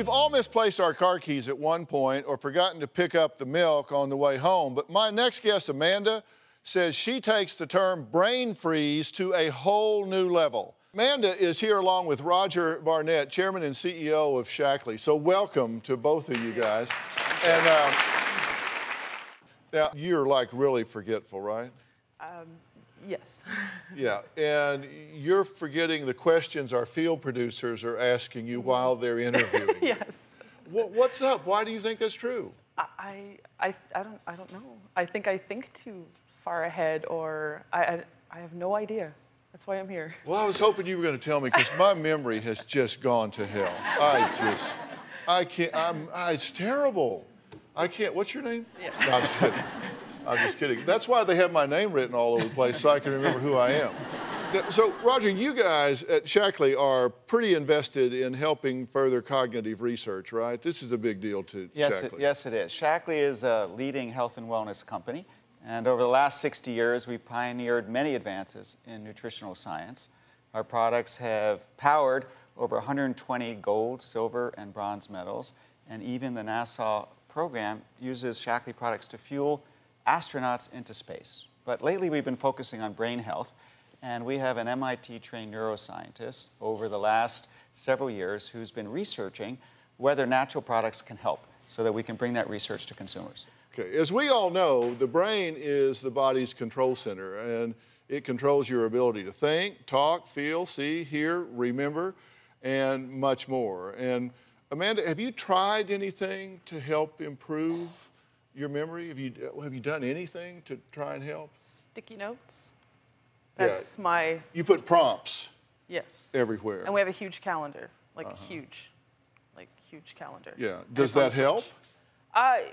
We've all misplaced our car keys at one point or forgotten to pick up the milk on the way home, but my next guest, Amanda, says she takes the term brain freeze to a whole new level. Amanda is here along with Roger Barnett, Chairman and CEO of Shaklee. So welcome to both of you guys. And um, now you're like really forgetful, right? Um, yes. Yeah, and you're forgetting the questions our field producers are asking you mm-hmm. while they're interviewing. yes. What, what's up? Why do you think that's true? I, I, I don't, I don't know. I think I think too far ahead, or I, I, I have no idea. That's why I'm here. Well, I was hoping you were going to tell me because my memory has just gone to hell. I just, I can't. I'm. I, it's terrible. I can't. What's your name? Yeah. No, I'm just kidding. I'm just kidding. That's why they have my name written all over the place so I can remember who I am. So, Roger, you guys at Shaklee are pretty invested in helping further cognitive research, right? This is a big deal to Yes, it, yes, it is. Shaklee is a leading health and wellness company, and over the last 60 years, we've pioneered many advances in nutritional science. Our products have powered over 120 gold, silver, and bronze medals, and even the NASA program uses Shaklee products to fuel astronauts into space. But lately, we've been focusing on brain health, and we have an MIT trained neuroscientist over the last several years who's been researching whether natural products can help so that we can bring that research to consumers. Okay, as we all know, the brain is the body's control center, and it controls your ability to think, talk, feel, see, hear, remember, and much more. And Amanda, have you tried anything to help improve your memory? Have you have you done anything to try and help? Sticky notes. Yeah. That's my You put prompts yes. everywhere. And we have a huge calendar, like huge, like huge calendar. yeah, does that help? I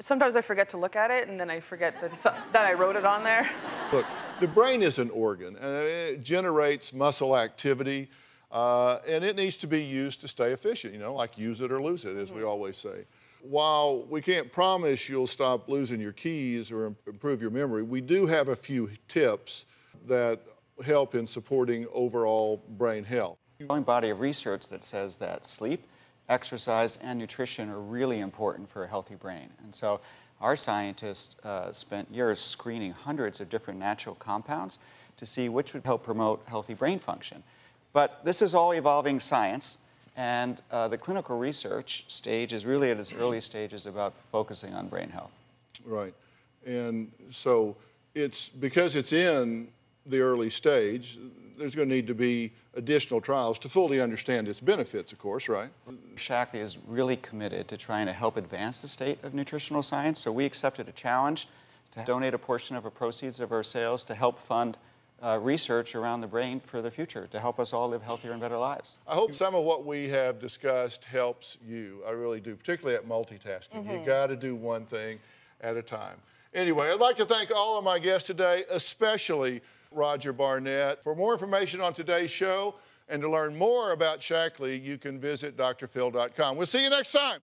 sometimes I forget to look at it, and then I forget that, that I wrote it on there. Look, the brain is an organ, and it generates muscle activity, uh, and it needs to be used to stay efficient, you know, like use it or lose it, as we always say. While we can't promise you'll stop losing your keys or improve your memory, we do have a few tips that help in supporting overall brain health. growing body of research that says that sleep, exercise, and nutrition are really important for a healthy brain. And so our scientists uh, spent years screening hundreds of different natural compounds to see which would help promote healthy brain function. But this is all evolving science, and uh, the clinical research stage is really at its early stages about focusing on brain health. Right. And so it's because it's in the early stage, there's going to need to be additional trials to fully understand its benefits, of course, right? Shaklee is really committed to trying to help advance the state of nutritional science. So we accepted a challenge to donate a portion of the proceeds of our sales to help fund uh, research around the brain for the future to help us all live healthier and better lives. I hope some of what we have discussed helps you. I really do, particularly at multitasking. You got to do one thing at a time. Anyway, I'd like to thank all of my guests today, especially Roger Barnett. For more information on today's show and to learn more about Shaklee, you can visit drphil.com. We'll see you next time.